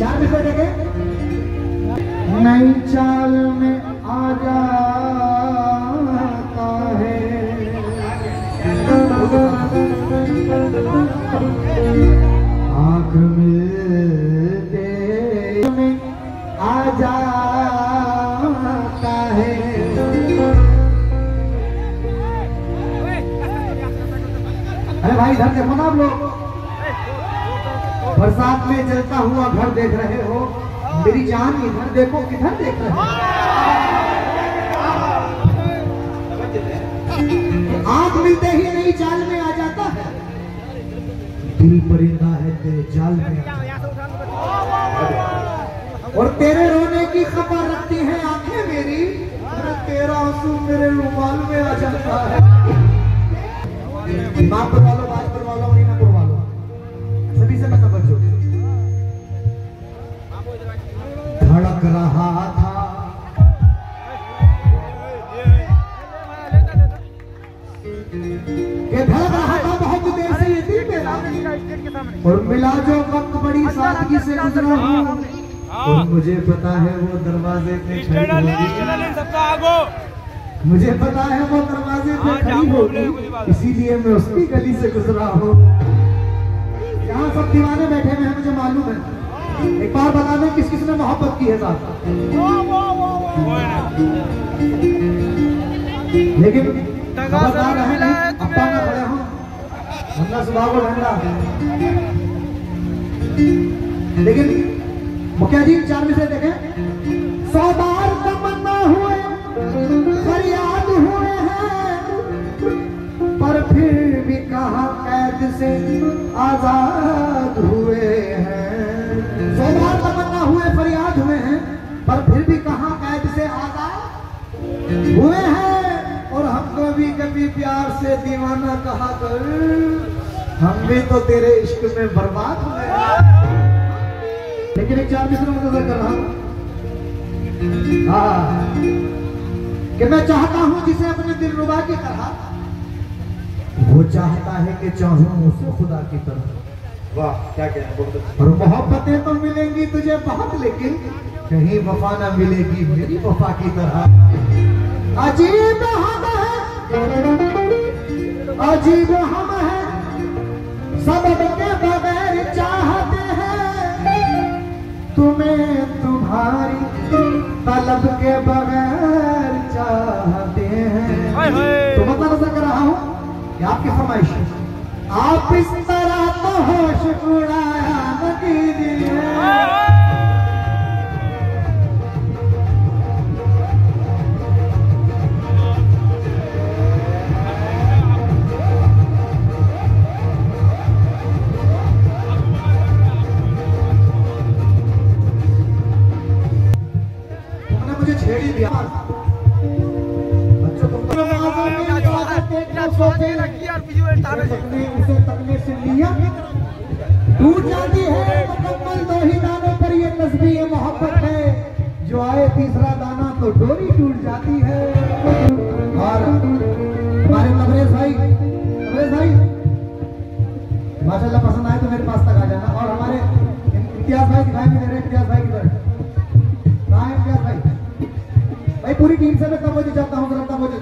चार मिसरे देखे? नई चाल में आ जाता है। आँख मिलते में आ जाता है। अरे भाई इधर देखो ना आप लोग। बरसात में जलता हुआ घर देख रहे हो। मेरी जान इधर देखो, किधर देख रहे हो? आँख मिलते ही नई चाल में आ जाता है। दिल परिंदा है तेरे जाल में। और तेरे रोने की खबर रखती है आँखें मेरी तेरा आँसू मेरे रुमाल में आ जाता है। दिमाग बात मुझे पता है वो दरवाजे पे खड़ी होगी। मुझे पता है वो दरवाजे पे खड़ी होगी। इसीलिए मैं उसकी गली से गुजरा हूँ। यहाँ सब दीवाने बैठे हुए हैं मुझे मालूम है। एक बार बता दें किस किस ने मोहब्बत की है लेकिन खबरदार रहें, अप्पा ना खड़े हों। वरना सुबह को ठंडा लेकिन मुखिया जी चार में देखें। सौ बार तमन्ना हुए, फरियाद हुए हैं, पर फिर भी कहा कैद से आज़ाद हुए हैं। सौ बार तमन्ना हुए, फरियाद हुए हैं, पर फिर भी कहा कैद से आज़ाद हुए हैं। और हमको भी कभी प्यार से दीवाना कहा कर, हम भी तो तेरे इश्क में बर्बाद हुए चार मिसरों में कर रहा हूँ हाँ। कि मैं चाहता हूँ जिसे अपने दिल रुबा की तरह। वो चाहता है कि चाहूँ उसे खुदा की तरह। वाह, क्या कहना बहुत अच्छा। और मोहब्बतें तो मिलेंगी तुझे बहुत, लेकिन कहीं वफा ना मिलेगी मेरी वफा की तरह। अजीब हम है। अजीब हम है। सबब के बगैर तुम्हें तुम्हारी तलब के बगैर चाहते हैं। तो मतलब ऐसा कर रहा हूँ आपकी फरमाइश आप इस तरह तो होश उड़ाया न कीजिए। तो सोते तकने उसे तकने से लिया। टूट जाती है, मुकम्मल दो ही दानों पर ये तस्बी ये मोहब्बत है। जो आए तीसरा दाना तो डोरी टूट जाती है। और हमारे तबरेज भाई तबरेज भाई, माशाल्लाह पसंद आए तो मेरे पास तक आ जाना। और हमारे इम्तियाज़ भाई दिखाई भी दे रहे हैं, इम्तियाज़ भाई किधर कहाँ है इम्तियाज़ भाई? भाई पूरी टीम से मैं तवज्जो चाहता हूँ, जरा तवज्जो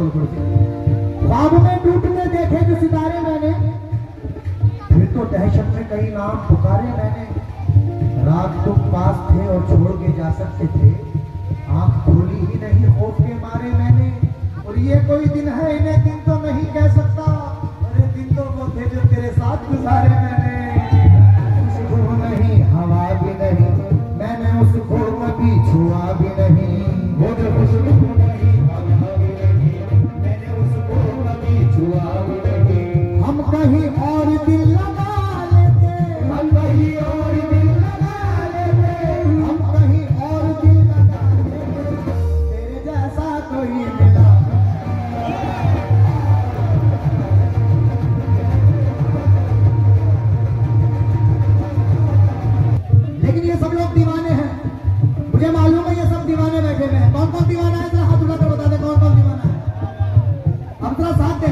ख्वाब में टूटने देखे जो सितारे मैंने, फिर तो दहशत में कई नाम पुकारे मैंने। रात तुम पास थे और छोड़ के जा सकते थे। आँख खोली ही नहीं खौफ के मारे मैंने। और ये कोई दिन है, इन्हें दिन तो नहीं कह सकता। अरे दिन तो वो थे जो तेरे साथ गुजारे मैंने। नहीं हवा भी नहीं, मैंने उसको कभी छुआ भी नहीं वो दीवाना है जरा हाथ उठाकर बता दे कौन कौन दीवाना है? अब जरा साथ दे।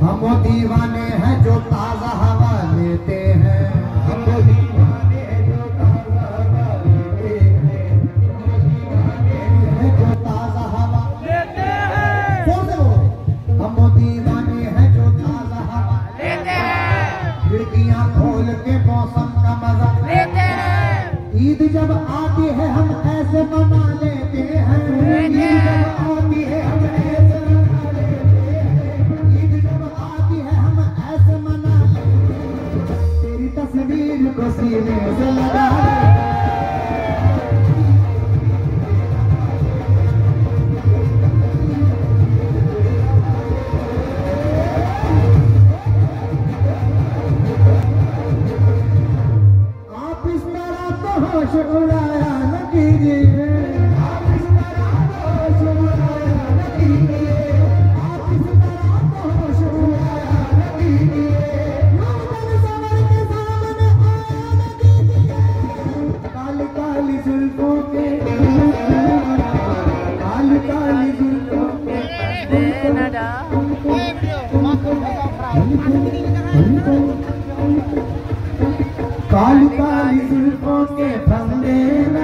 हम वो दीवाने हैं जो ताज़ा हवा लेते हैं। हम वो दीवाने जो ताज़ा हवा लेते हैं। हैं जो ताज़ा हवा लेते हैं। ज़ोर से बोलो हम वो दीवाने हैं जो ताज़ा हवा लेते हैं। खिड़कियाँ खोल के मौसम का मज़ा लेते हैं। ईद जब आती है हम ऐसे मना लेते तो काली काली जुल्फों के फंदे न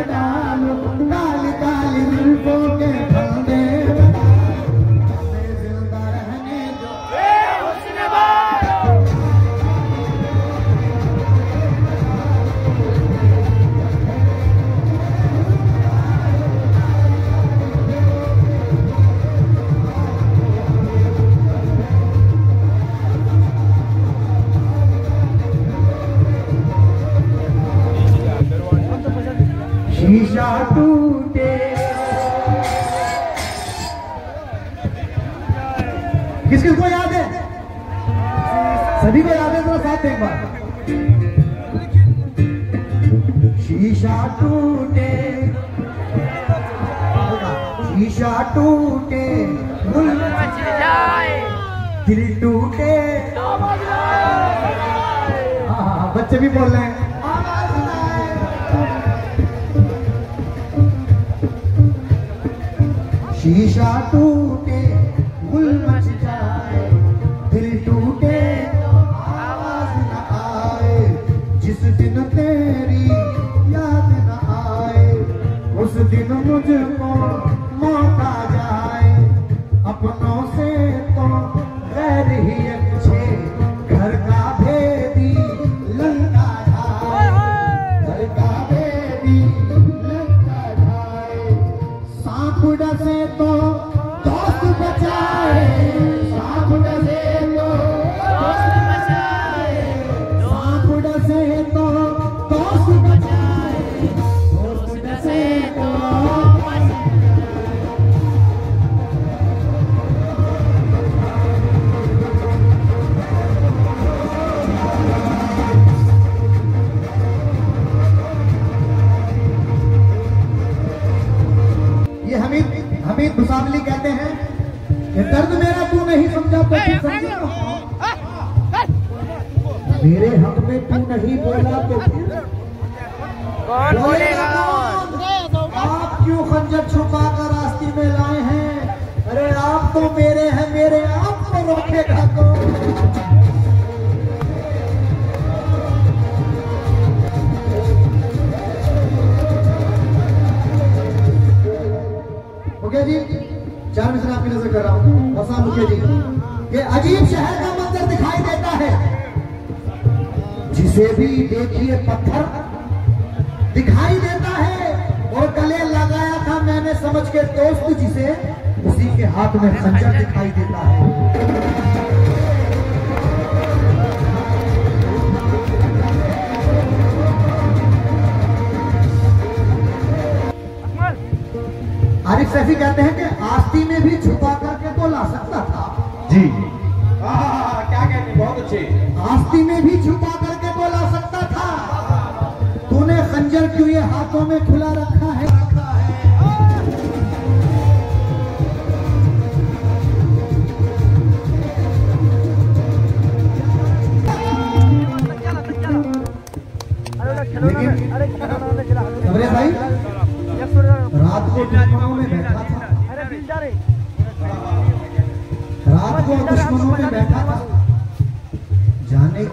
शीशा टूटे। किस किस को याद है? सभी को याद है तो साथ एक बार। शीशा टूटे। शीशा टूटे। दिल टूटे। हाँ हाँ बच्चे भी बोल रहे हैं। शीशा टूटे, गुल मच जाए, दिल टूटे तो आवाज़ न आए। जिस दिन तेरी याद न आए, उस दिन मुझको में हाथ में खंजर दिखाई देता है। आरिफ सैफी कहते हैं कि आस्ती में भी छुपा करके तो ला सकता था। जी। हाँ क्या कहते बहुत अच्छे। आस्ती में भी छुपा करके तो ला सकता था। तूने खंजर क्यों ये हाथों में खुला रखा है? रखा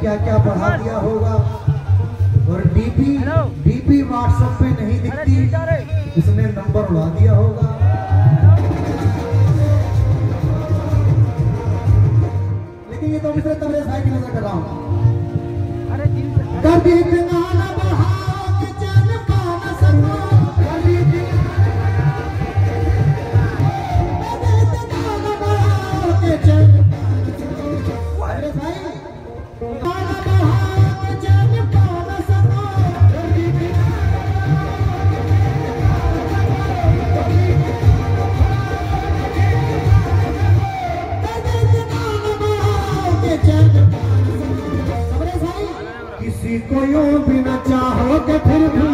क्या क्या बढ़ा दिया होगा? और डीपी। डीपी व्हाट्सएप पे नहीं दिखती। उसने नंबर उड़ा दिया होगा। लेकिन ये तो मिस्टर तबरेज भाई की नज़र कर रहा हूँ। कर दिल फिर भी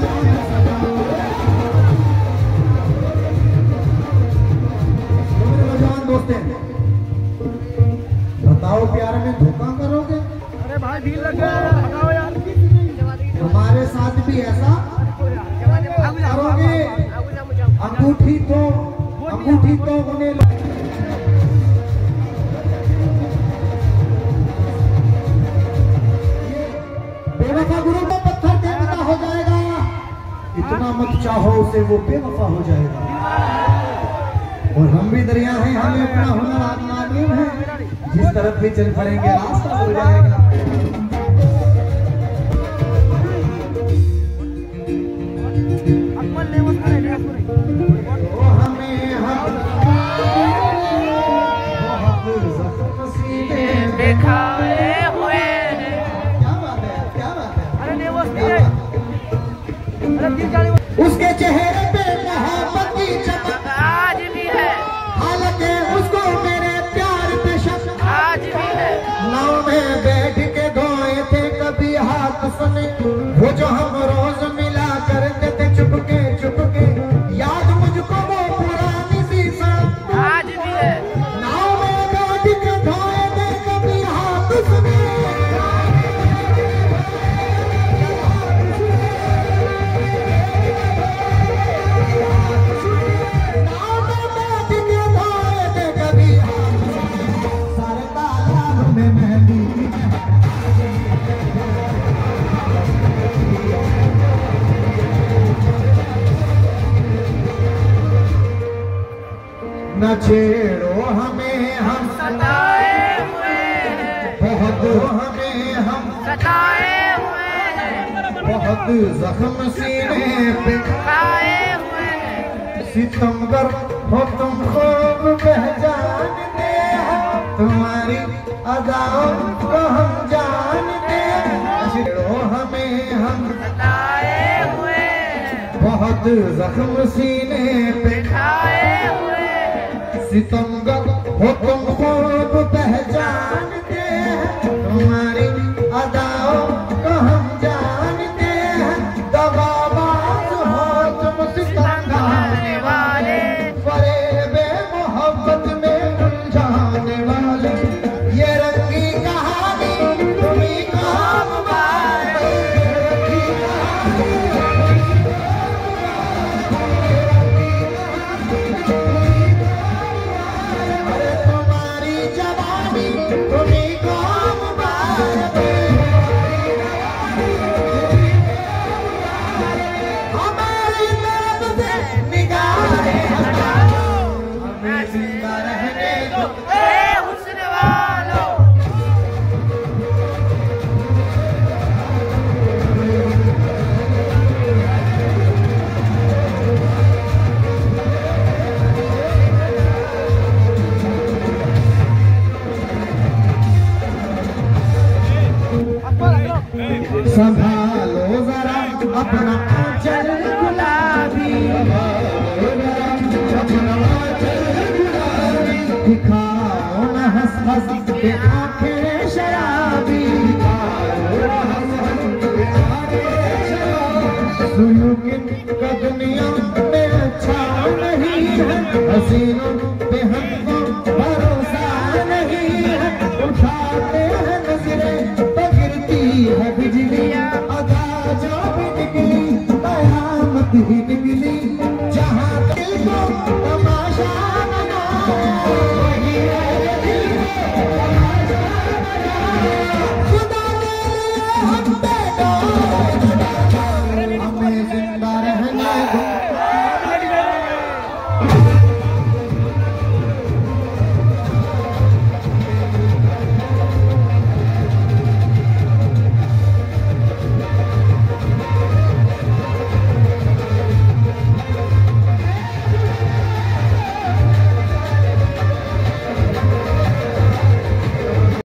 दोस्त बताओ प्यार में धोखा करोगे? अरे भाई भीड़ लग गया यार। हमारे साथ भी ऐसा? करोगे? अंगूठी तो अंगूठी तो उन्हें बेवफा गुरु इतना मत चाहो उसे वो बेवफा हो जाएगा। और हम भी दरिया हैं, हमें अपना हुनर मालूम है। जिस तरफ़ भी चल पड़ेंगे, रास्ता हो जाएगा। Porque न छेड़ो हमें हम। सताए हुए बहुत हमें हम। सताए हुए बहुत जख्म सीने पे। खाए हुए हैं सितमगर हो तुम खूब पहचानते हैं। तुम्हारी अदाओं को हम जानते हैं। छेड़ो हमें हम। सताए हुए बहुत जख्म सीने पे। सितमगर हो तुम खूब पहचानते